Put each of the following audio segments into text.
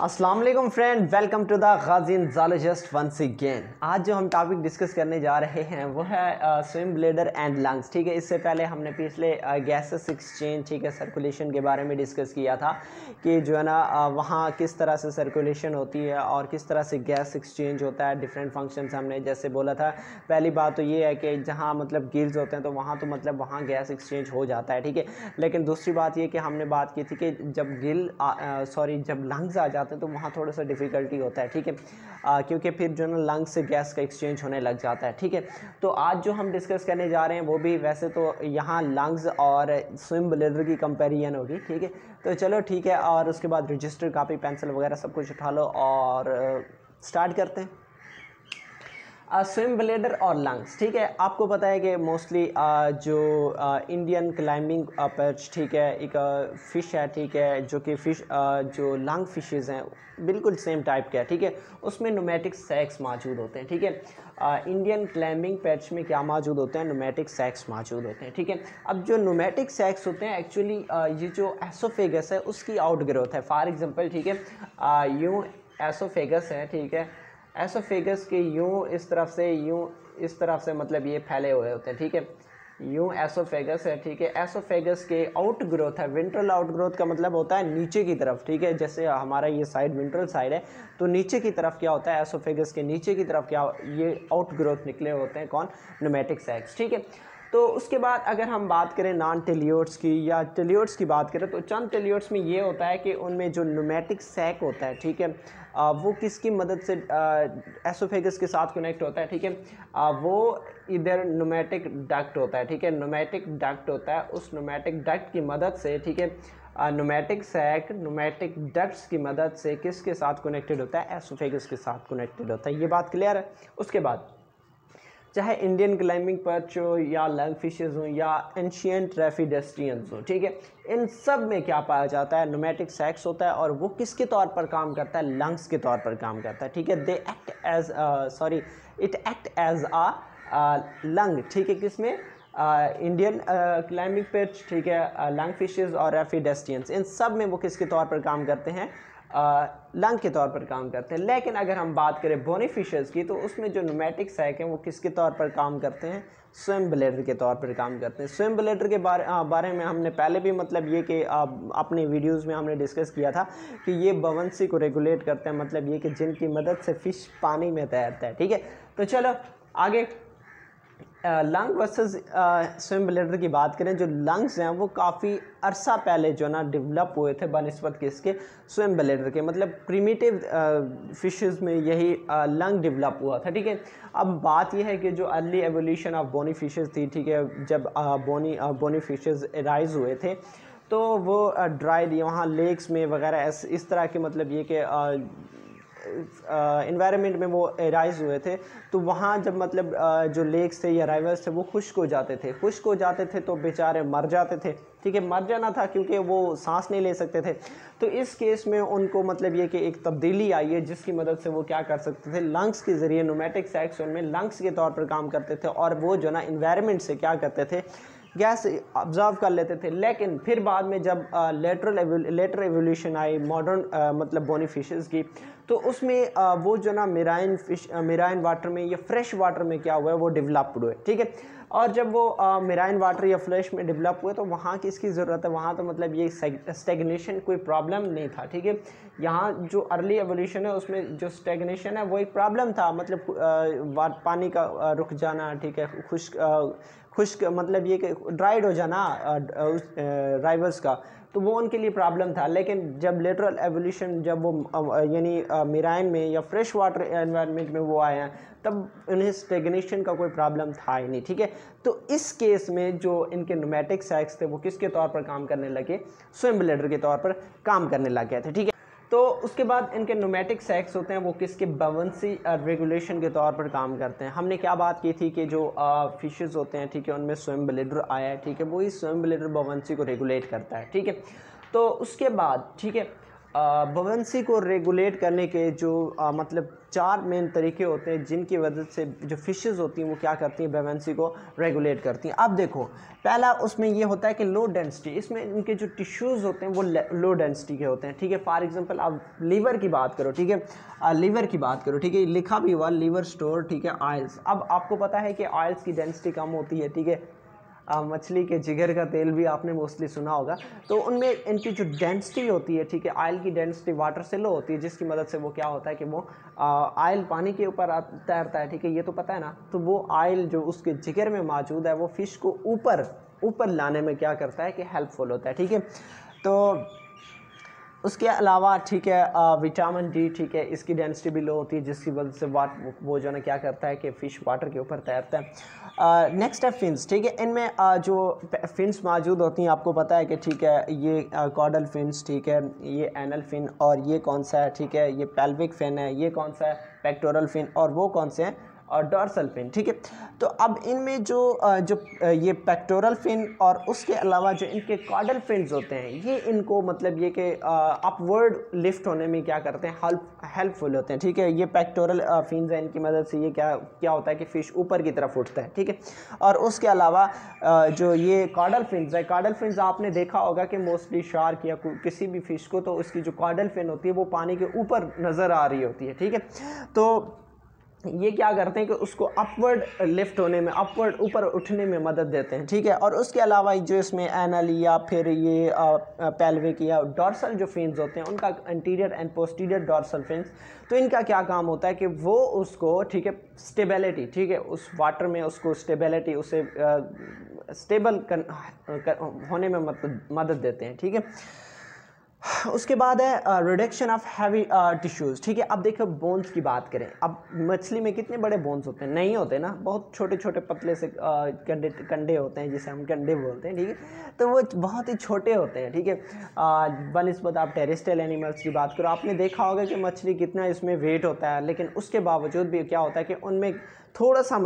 वालेकुम friend, welcome to the गाजिन zoologist once again आज जो हम टॉपिक डिस्कस करने जा रहे हैं, वो है स्विम ब्लेडर एंड लंग्स ठीक है, इससे पहले हमने पिछले गैसेस एक्सचेंज ठीक है सर्कुलेशन के बारे में डिस्कस किया था कि जो है ना वहाँ किस तरह से सर्कुलेशन होती है और किस तरह से गैस एक्सचेंज होता है डिफरेंट फ़ंक्शन हमने जैसे बोला था। पहली बात तो ये है कि जहाँ मतलब गिल्स होते हैं तो वहाँ तो मतलब वहाँ गैस एक्सचेंज हो जाता है, ठीक है। लेकिन दूसरी बात ये कि हमने बात की थी कि जब गिल सॉरी जब लंग्स आ जाते हैं तो वहाँ थोड़ा सा डिफ़िकल्टी होता है, ठीक है? क्योंकि फिर जो ना लंग्स से गैस का एक्सचेंज होने लग जाता है, ठीक है? तो आज जो हम डिस्कस करने जा रहे हैं, वो भी वैसे तो यहाँ लंग्स और स्विम ब्लेडर की कंपेरिजन होगी, ठीक है? तो चलो, ठीक है, और उसके बाद रजिस्टर कापी पेंसिल वगैरह सब कुछ उठा लो और स्टार्ट करते हैं। स्विम ब्लेडर और लंग्स ठीक है? आपको पता है कि मोस्टली जो इंडियन क्लाइंबिंग पर्च ठीक है, एक फ़िश है, ठीक है, जो कि फ़िश जो लंग फिशेज़ हैं, बिल्कुल सेम टाइप के है, ठीक है? उसमें नोमेटिक सेक्स मौजूद होते हैं, ठीक है? इंडियन क्लाइंबिंग पैच में क्या मौजूद होते हैं? नोमेटिक सेक्स मौजूद होते हैं, ठीक है? अब जो नोमेटिक सेक्स होते हैं एक्चुअली ये जो एसोफेगस है, उसकी आउट ग्रोथ है। फॉर एग्जांपल ठीक है? यूँ एसोफेगस है, ठीक है? एसोफेगस के यूँ इस तरफ़ से, यूँ इस तरफ़ से मतलब ये फैले हुए होते हैं, ठीक है? यूँ एसोफेगस है, ठीक है? एसोफेगस के आउट ग्रोथ है विंट्रल आउट ग्रोथ का मतलब होता है नीचे की तरफ़, ठीक है? जैसे हमारा ये साइड विंट्रल साइड है तो नीचे की तरफ़ क्या होता है? एसोफेगस के नीचे की तरफ़ क्या, ये आउट ग्रोथ निकले होते हैं कौन? नोमेटिक सैक्स ठीक है? तो उसके बाद अगर हम बात करें नॉन टेलियोट्स की या टेलियोट्स की बात करें तो चंद टेलियोट्स में ये होता है कि उनमें जो नोमेटिक सैक होता है, ठीक है वो किसकी मदद से एसोफेगस के साथ कनेक्ट होता है, ठीक है वो इधर नोमेटिक डक्ट होता है, ठीक है नोमेटिक डक्ट होता है, उस नोमेटिक डक्ट की मदद से, ठीक है नोमेटिक सैक नोमेटिक डक्ट्स की मदद से किसके साथ कनेक्टेड होता है एसोफेगस के साथ कनेक्टेड होता है, ये बात क्लियर है। उसके बाद चाहे इंडियन क्लाइंबिंग पर्च हो या लंग फिशेज हों या एंशियंट रेफिडेस्ट्रियंस हो, ठीक है? इन सब में क्या पाया जाता है? नोमेटिक सेक्स होता है और वो किसके तौर पर काम करता है? लंग्स के तौर पर काम करता है, ठीक है? They act as sorry it act as a lung ठीक है? किसमें? इंडियन क्लाइंबिंग पिच ठीक है? लंग फिशेज और रेफिडेस्टियंस इन सब में वो किसके तौर पर काम करते हैं? लंग के तौर पर काम करते हैं। लेकिन अगर हम बात करें बोनीफिशर्स की तो उसमें जो नोमेटिक सैक हैं वो किसके तौर पर काम करते हैं? स्विम ब्लेडर के तौर पर काम करते हैं। स्विम ब्लेडर के बारे आ, बारे में हमने पहले भी मतलब ये कि अपनी वीडियोस में हमने डिस्कस किया था कि ये बवंसी को रेगुलेट करते हैं मतलब ये कि जिनकी मदद से फ़िश पानी में तैरता है ठीक है? तो चलो आगे लंग वर्सेस स्विम ब्लेडर की बात करें, जो लंग्स हैं, वो काफ़ी अरसा पहले जो ना डेवलप हुए थे बनस्बत के इसके स्विम ब्लेडर के। मतलब प्रीमिटिव फिशेस में यही लंग डेवलप हुआ था, ठीक है? अब बात यह है कि जो early evolution of bony fishes थी, ठीक है, जब बोनी बोनी फिशेस राइज हुए थे तो वो ड्राई वहाँ लेक्स में वगैरह इस तरह के मतलब ये कि इन्वायरमेंट में वो एराइज हुए थे तो वहाँ जब मतलब जो लेक्स थे या राइवर्स थे, वो खुश्क हो जाते थे। खुश्क हो जाते थे तो बेचारे मर जाते थे। ठीक है, मर जाना था क्योंकि वो सांस नहीं ले सकते थे। तो इस केस में उनको मतलब ये कि एक तब्दीली आई है, जिसकी मदद से वो क्या कर सकते थे? लंग्स के ज़रिए नोमेटिक सेक्स उनमें लंग्स के तौर पर काम करते थे और वो जो ना इन्वायरमेंट से क्या करते थे? गैस ऑब्ज़र्व कर लेते थे लेकिन फिर बाद में जब लेटरल लेटर एवोल्यूशन आई मॉडर्न मतलब बोनी फिशेज़ की तो उसमें आ, वो जो ना मेराइन फ़िश मेराइन वाटर में या फ्रेश वाटर में क्या हुआ है वो डेवलप्ड हुए ठीक है? और जब वो मेराइन वाटर या फ्लैश में डेवलप हुए तो वहाँ की इसकी ज़रूरत है? वहाँ तो मतलब ये स्टेगनेशन कोई प्रॉब्लम नहीं था ठीक है? यहाँ जो अर्ली एवोल्यूशन है उसमें जो स्टेगनेशन है वो एक प्रॉब्लम था। मतलब आ, पानी का रुक जाना ठीक है? खुश खुश्क मतलब ये कि ड्राइड हो जाना राइवर्स का। तो वो उनके लिए प्रॉब्लम था। लेकिन जब लेटरल एवोल्यूशन जब वो यानी मिराइन में या फ्रेश वाटर एनवायरनमेंट में वो आए हैं, तब उन्हें स्टेगनेशन का कोई प्रॉब्लम था ही नहीं, ठीक है? तो इस केस में जो इनके नोमेटिक सैक्स थे, वो किसके तौर पर काम करने लगे? स्विम ब्लेडर के तौर पर काम करने लग गए थे, ठीक है? तो उसके बाद इनके नोमेटिक सेक्स होते हैं, वो किसके बवंसी रेगुलेशन के तौर पर काम करते हैं। हमने क्या बात की थी कि जो फिशेज़ होते हैं, ठीक है, उनमें स्वयं ब्लेडर आया है, ठीक है, वही स्वयं ब्लेडर बवंसी को रेगुलेट करता है, ठीक है। तो उसके बाद, ठीक है बवंसी को रेगुलेट करने के जो आ, मतलब चार मेन तरीके होते हैं जिनकी वजह से जो फिशेस होती हैं वो क्या करती हैं बेवेंसी को रेगुलेट करती हैं। अब देखो पहला उसमें ये होता है कि लो डेंसिटी इसमें इनके जो टिश्यूज़ होते हैं वो लो डेंसिटी के होते हैं ठीक है? फॉर एग्जांपल आप लीवर की बात करो ठीक है? लीवर की बात करो ठीक है? लिखा भी हुआ लीवर स्टोर ठीक है? आयल्स अब आपको पता है कि आयल्स की डेंसिटी कम होती है ठीक है? मछली के जिगर का तेल भी आपने मोस्टली सुना होगा। तो उनमें इनकी जो डेंसिटी होती है, ठीक है, आयल की डेंसिटी वाटर से लो होती है, जिसकी मदद से वो क्या होता है कि वो आयल पानी के ऊपर तैरता है, ठीक है, ये तो पता है ना? तो वो आयल जो उसके जिगर में मौजूद है, वो फ़िश को ऊपर ऊपर लाने में क्या करता है कि हेल्पफुल होता है, ठीक है? तो उसके अलावा, ठीक है विटामिन डी, ठीक है, इसकी डेंसिटी भी लो होती है, जिसकी वजह से वाट वो जो है क्या करता है कि फ़िश वाटर के ऊपर तैरता है। नेक्स्ट है फिन्स ठीक है, इनमें जो फिन्स मौजूद होती हैं, आपको पता है कि, ठीक है, ये कॉडल फिन्स ठीक है, ये एनल फिन और ये कौन सा है, ठीक है, ये पेल्विक फिन है, ये कौन सा है पेक्टोरल फिन और वो कौन से हैं और डॉर्सल फिन ठीक है? तो अब इनमें जो जो ये पेक्टोरल फिन और उसके अलावा जो इनके कॉडल फिन्स होते हैं, ये इनको मतलब ये कि अपवर्ड लिफ्ट होने में क्या करते हैं? हेल्प, हेल्पफुल होते हैं, ठीक है? ये पेक्टोरल फिन्स हैं, इनकी मदद से ये क्या क्या होता है कि फ़िश ऊपर की तरफ़ उठता है, ठीक है? और उसके अलावा जो ये कॉडल फिन्स है कॉडल फिन्स आपने देखा होगा कि मोस्टली शार्क या किसी भी फ़िश को तो उसकी जो कॉडल फिन होती है, वो पानी के ऊपर नज़र आ रही होती है, ठीक है? तो ये क्या करते हैं कि उसको अपवर्ड लिफ्ट होने में अपवर्ड ऊपर उठने में मदद देते हैं ठीक है? और उसके अलावा जो इसमें एनल या फिर ये पेल्विक या डॉर्सल जो फिन्स होते हैं उनका anterior and posterior dorsal fins तो इनका क्या काम होता है कि वो उसको ठीक है स्टेबिलिटी ठीक है उस वाटर में उसको स्टेबिलिटी उसे स्टेबल कर, होने में मदद देते हैं ठीक है? उसके बाद है रिडक्शन ऑफ़ हैवी टिश्यूज़ ठीक है? अब देखो बोन्स की बात करें। अब मछली में कितने बड़े बोन्स होते हैं? नहीं होते ना? बहुत छोटे छोटे पतले से कंडे कंडे होते हैं, जिसे हम कंडे बोलते हैं, ठीक है? तो वो बहुत ही छोटे होते हैं, ठीक है? बनस्बत आप टेरिस्टल एनिमल्स की बात करो, आपने देखा होगा कि मछली कितना इसमें वेट होता है, लेकिन उसके बावजूद भी क्या होता है कि उनमें थोड़ा सा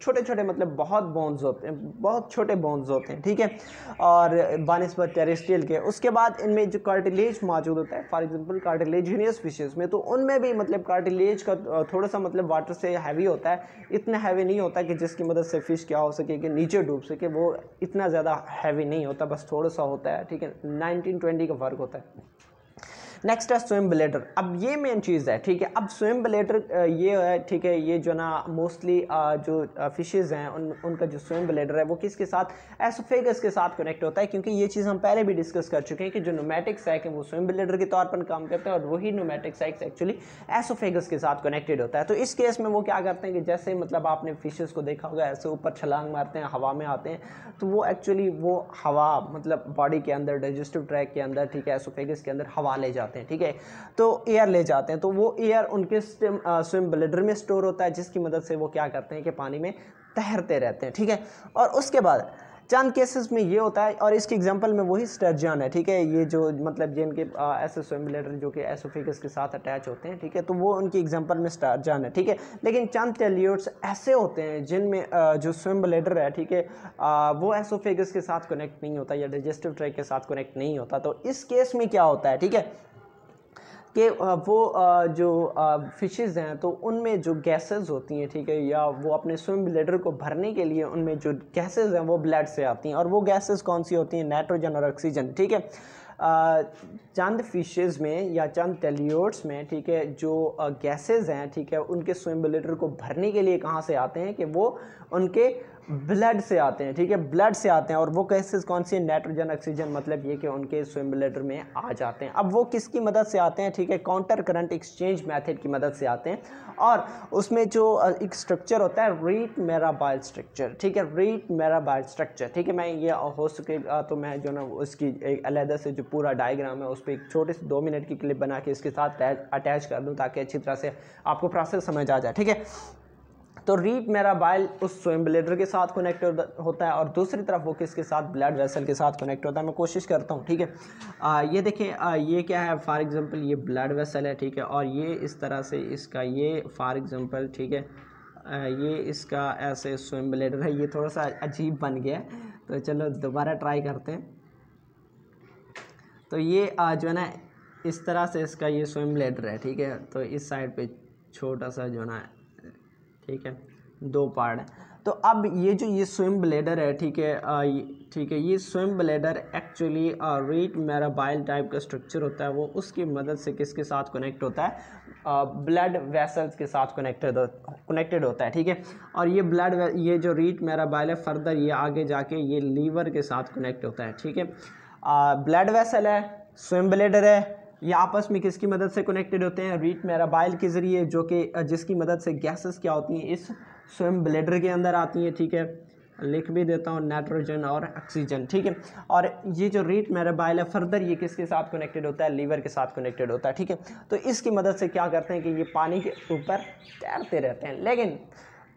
छोटे छोटे मतलब बहुत बोन्स होते हैं, बहुत छोटे बोन्स होते हैं, ठीक है? और बानस्बत टेरेस्ट्रियल के, उसके बाद इनमें जो कार्टिलेज मौजूद होता है फॉर एग्जांपल कार्टिलेजिनियस फिशेस में तो उनमें भी मतलब कार्टिलेज का थोड़ा सा मतलब वाटर से हैवी होता है, इतना हैवी नहीं होता कि जिसकी मदद से फ़िश क्या हो सके, कि नीचे डूब सके, वो इतना ज़्यादा हैवी नहीं होता, बस थोड़ा सा होता है, ठीक है? नाइनटीन ट्वेंटी का फ़र्क होता है। नेक्स्ट है स्विम ब्लेडर अब ये मेन चीज़ है, ठीक है? अब स्विम ब्लेडर ये है, ठीक है? ये जो ना मोस्टली जो फिशेज़ हैं, उन, उनका जो स्विम ब्लेडर है, वो किसके साथ? एसोफेगस के साथ कनेक्ट होता है, क्योंकि ये चीज़ हम पहले भी डिस्कस कर चुके हैं कि जो नोमेटिक सैक है वो स्विम ब्लेडर के तौर पर काम करते हैं और वही नोमेटिक सैक्स एक्चुअली एसोफेगस के साथ कनेक्टेड होता है। तो इस केस में वो क्या करते हैं कि जैसे मतलब आपने फिशेज़ को देखा होगा, ऐसे ऊपर छलांग मारते हैं, हवा में आते हैं तो वो एक्चुअली वो हवा मतलब बॉडी के अंदर डाइजेस्टिव ट्रैक के अंदर, ठीक है? एसोफेगस के अंदर हवा ले जाते हैं, ठीक है? तो एयर ले जाते हैं तो वो एयर उनके स्विम ब्लेडर में स्टोर होता है, जिसकी मदद से वो क्या करते हैं कि पानी में तैरते रहते हैं, ठीक है? और उसके बाद चंद केसेस में ये होता है, और इसके एग्जांपल में वही स्टर्जन है, ठीक है? ये जो मतलब जिनके ऐसे स्विमलेटर जो कि एसोफिकस के साथ अटैच होते हैं, ठीक है? तो वो उनकी एग्जांपल में स्टर्जन है, ठीक है? लेकिन चंद टेल्यूट्स ऐसे होते हैं, जिनमें जो स्विम ब्लेडर है, ठीक है वो एसोफिकस के साथ कनेक्ट नहीं होता या डाइजेस्टिव ट्रैक के साथ कनेक्ट नहीं होता तो इस केस में क्या होता है, ठीक है? कि वो जो फिशेज़ हैं तो उनमें जो गैसेस होती हैं, ठीक है, या वो अपने स्विम ब्लेडर को भरने के लिए उनमें जो गैसेस हैं, वो ब्लड से आती हैं। और वो गैसेस कौन सी होती हैं? नाइट्रोजन और ऑक्सीजन ठीक है? चंद फिशेज़ में या चंद टेलियोट्स में, ठीक है, जो गैसेस हैं, ठीक है, उनके स्विम ब्लेडर को भरने के लिए कहाँ से आते हैं कि वो उनके ब्लड से आते हैं, ठीक है? ब्लड से आते हैं और वो कैसे, कौन सी नाइट्रोजन, ऑक्सीजन मतलब ये कि उनके स्विम ब्लेडर में आ जाते हैं। अब वो किसकी मदद से आते हैं, ठीक है? काउंटर करंट एक्सचेंज मेथड की मदद से आते हैं और उसमें जो एक स्ट्रक्चर होता है, रीट मेराबाइल स्ट्रक्चर, ठीक है? रीट मेराबाइल स्ट्रक्चर, ठीक है? मैं ये हो सके तो मैं जो ना उसकी एक अलहदा से जो पूरा डायग्राम है, उस पर एक छोटे से दो मिनट की क्लिप बना के इसके साथ अटैच कर दूँ ताकि अच्छी तरह से आपको प्रोसेस समझ आ जाए, ठीक है? तो रीड मेरा बाइल उस स्विम ब्लेडर के साथ कनेक्ट होता है और दूसरी तरफ़ वो किसके साथ? ब्लड वेसल के साथ कनेक्ट होता है। मैं कोशिश करता हूँ, ठीक है? ये देखें ये क्या है? फॉर एग्ज़ाम्पल ये ब्लड वेसल है, ठीक है? और ये इस तरह से इसका ये फॉर एग्ज़ाम्पल ठीक है? ये इसका ऐसे स्विम ब्लेडर है, ये थोड़ा सा अजीब बन गया तो चलो, दोबारा ट्राई करते हैं। तो ये जो है ना, इस तरह से इसका ये स्विम ब्लेडर है, ठीक है? तो इस साइड पे छोटा सा जो है ना ठीक है, दो पार्ट है। तो अब ये जो ये स्विम ब्लेडर है, ठीक है ठीक है, ये swim bladder actually rete mirabile type का स्ट्रक्चर होता है, वो उसकी मदद से किसके साथ कनेक्ट होता है? ब्लड वेसल्स के साथ कनेक्टेड कनेक्टेड होता है, ठीक है। और ये ब्लड ये जो रीट मेराबाइल है फर्दर ये आगे जाके ये लीवर के साथ कनेक्ट होता है, ठीक है। ब्लड वेसल है स्विम ब्लेडर है ये आपस में किसकी मदद से कनेक्टेड होते हैं? रीट मेराबाइल के ज़रिए, जो कि जिसकी मदद से गैसेस क्या होती हैं? इस स्विम ब्लेडर के अंदर आती हैं, ठीक है? लिख भी देता हूँ नाइट्रोजन और ऑक्सीजन ठीक है? और ये जो रीट मेराबाइल है फर्दर ये किसके साथ कनेक्टेड होता है? लीवर के साथ कनेक्टेड होता है, ठीक है? तो इसकी मदद से क्या करते हैं कि ये पानी के ऊपर तैरते रहते हैं। लेकिन,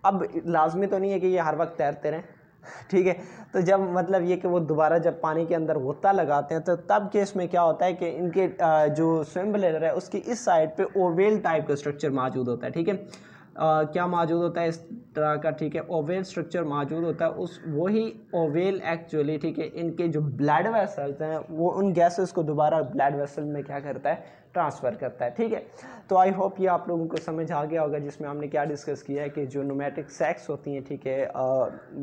अब लाजमी तो नहीं है कि ये हर वक्त तैरते रहें। ठीक है? तो जब मतलब ये कि वो दोबारा जब पानी के अंदर गोता लगाते हैं तो तब केस में क्या होता है कि इनके जो स्विम ब्लेडर है, उसकी इस साइड पे ओवेल टाइप का स्ट्रक्चर मौजूद होता है, ठीक है? क्या मौजूद होता है इस तरह का, ठीक है, ओवेल स्ट्रक्चर मौजूद होता है, उस वही ओवेल एक्चुअली ठीक है, इनके जो ब्लड वेसल्स हैं, वो उन गैसेस को दोबारा ब्लड वेसल में क्या करता है ट्रांसफ़र करता है, ठीक है। तो आई होप ये आप लोगों को समझ आ गया होगा, जिसमें हमने क्या डिस्कस किया है कि जो नोमेटिक सेक्स होती हैं, ठीक है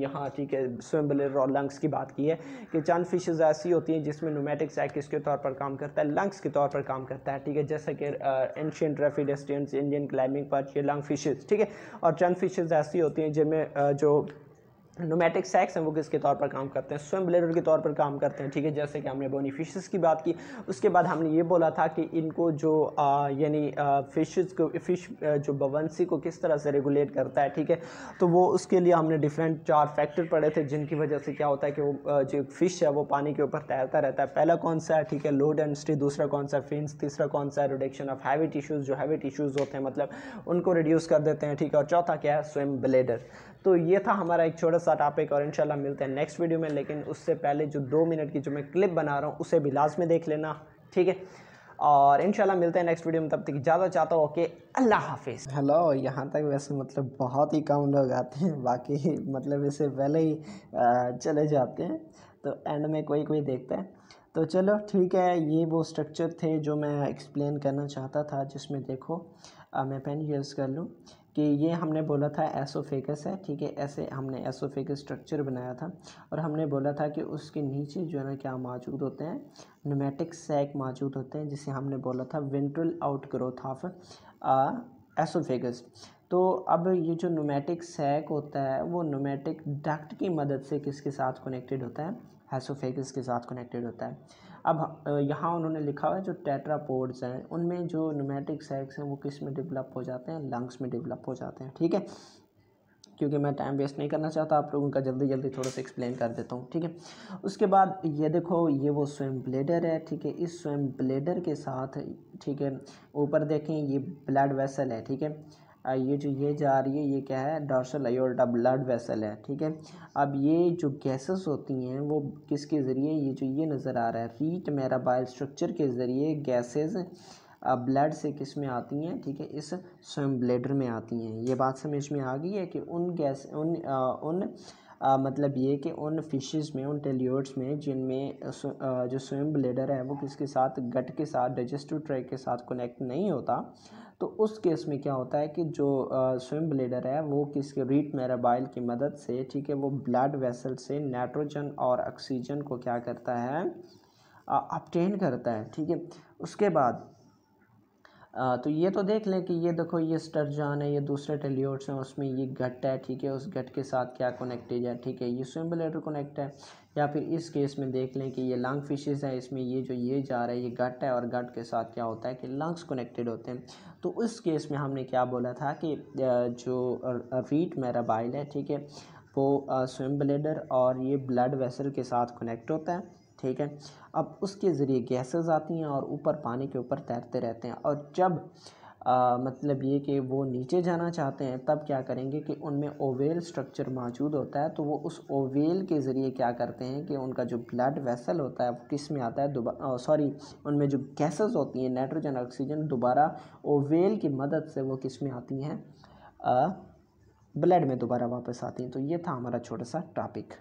यहाँ, ठीक है स्विम्बलर और लंग्स की बात की है, कि चंद फिशेज़ ऐसी होती हैं जिसमें नोमेटिक सेक्स किसके तौर पर काम करता है लंग्स के तौर पर काम करता है, ठीक है, जैसे कि एंशियन रेफिडेस्टियंस इंडियन क्लाइंबिंग पर लंग फिशेज़ ठीक है? और चंद फिशेज़ ऐसी होती हैं जिनमें जो नोमेटिक सेक्स हैं, वो किसके तौर पर काम करते हैं? स्वयं ब्लेडर के तौर पर काम करते हैं, ठीक है? जैसे कि हमने बोनी फिशेस की बात की। उसके बाद हमने ये बोला था कि इनको जो यानी फिशेस को फ़िश जो बवंसी को किस तरह से रेगुलेट करता है, ठीक है? तो वो उसके लिए हमने डिफरेंट चार फैक्टर पढ़े थे, जिनकी वजह से क्या होता है कि वो जो फ़िश है, वो पानी के ऊपर तैरता रहता है। पहला कौन सा है? ठीक है लो डेंसिटी दूसरा कौन सा फिन्स तीसरा कौन सा है? रिडक्शन ऑफ़ हैवी टिश्यूज़ जो हैवी टिश्यूज़ होते हैं मतलब उनको रिड्यूस कर देते हैं, ठीक है? और चौथा क्या है? स्विम ब्लेडर तो ये था हमारा एक छोटा सा टॉपिक और इंशाल्लाह मिलते हैं नेक्स्ट वीडियो में लेकिन उससे पहले जो दो मिनट की जो मैं क्लिप बना रहा हूँ उसे भी लाजमी देख लेना ठीक है? और इंशाल्लाह मिलते हैं नेक्स्ट वीडियो में तब तक ज़्यादा चाहता हूँ ओके अल्लाह हाफिज़। हेलो यहाँ तक वैसे मतलब बहुत ही कम लोग आते हैं बाकी मतलब इससे पहले ही चले जाते हैं तो एंड में कोई कोई देखता है। तो चलो ठीक है ये वो स्ट्रक्चर थे जो मैं एक्सप्लेन करना चाहता था जिसमें देखो आ, मैं पेन यूज़ कर लूँ। कि ये हमने बोला था एसोफेगस है, ठीक है? ऐसे हमने एसोफेगस स्ट्रक्चर बनाया था और हमने बोला था कि उसके नीचे जो है ना क्या मौजूद होते हैं? नोमेटिक सैक मौजूद होते हैं, जिसे हमने बोला था ventral out growth of esophagus तो अब ये जो नोमेटिक सैक होता है, वो नोमेटिक डक्ट की मदद से किसके साथ कनेक्टेड होता है? एसोफेगस के साथ कनेक्टेड होता है। अब यहाँ उन्होंने लिखा हुआ है जो टेट्रापोड्स हैं, उनमें जो न्यूमेटिक सैक्स हैं वो किसमें डेवलप हो जाते हैं? लंग्स में डेवलप हो जाते हैं, ठीक है? क्योंकि मैं टाइम वेस्ट नहीं करना चाहता, आप लोगों का जल्दी जल्दी थोड़ा सा एक्सप्लेन कर देता हूँ, ठीक है? उसके बाद ये देखो, ये वो स्वयं ब्लेडर है, ठीक है? इस स्वयं ब्लेडर के साथ, ठीक है, ऊपर देखें, ये ब्लड वेसल है, ठीक है? ये जो ये जा रही है ये क्या है? डॉर्सल अयोल्टा ब्लड वेसल है ठीक है? अब ये जो गैसेस होती हैं वो किसके ज़रिए? ये जो ये नज़र आ रहा है रीट मेराबाइल स्ट्रक्चर के ज़रिए गैसेस ब्लड से किसमें आती हैं ठीक है? इस स्वयं ब्लेडर में आती हैं। ये बात समझ में आ गई है कि उन गैस उन आ, उन आ, मतलब ये कि उन फिशेस में उन टेलियोड्स में जिनमें जो स्वयं ब्लेडर है वो किसके साथ गट के साथ डाइजेस्टिव ट्रैक के साथ कनेक्ट नहीं होता तो उस केस में क्या होता है कि जो स्विम ब्लेडर है वो किसके रीट मेराबाइल की मदद से ठीक है वो ब्लड वेसल से नाइट्रोजन और ऑक्सीजन को क्या करता है अपटेन करता है ठीक है। उसके बाद आ, तो ये तो देख लें कि ये देखो ये स्टरजान है ये दूसरे टेलियोट्स हैं उसमें ये गट है ठीक है उस गट के साथ क्या कनेक्टेड है ठीक है ये स्विम ब्लेडर कनेक्ट है। या फिर इस केस में देख लें कि ये लंग फिशेस है, इसमें ये जो ये जा रहा है, ये गट है और गट के साथ क्या होता है कि लंग्स कनेक्टेड होते हैं। तो उस केस में हमने क्या बोला था कि जो रीट मेराबाइल है, ठीक है, वो स्विम ब्लेडर और ये ब्लड वेसल के साथ कनेक्ट होता है, ठीक है। अब उसके ज़रिए गैसेस आती हैं और ऊपर पानी के ऊपर तैरते रहते हैं और जब आ, मतलब ये कि वो नीचे जाना चाहते हैं तब क्या करेंगे कि उनमें ओवेल स्ट्रक्चर मौजूद होता है तो वो उस ओवेल के ज़रिए क्या करते हैं कि उनका जो ब्लड वेसल होता है वो किसमें आता है सॉरी उनमें जो गैसेस होती हैं नाइट्रोजन ऑक्सीजन दोबारा ओवेल की मदद से वो किसमें आती हैं? ब्लड में दोबारा वापस आती हैं। तो ये था हमारा छोटा सा टॉपिक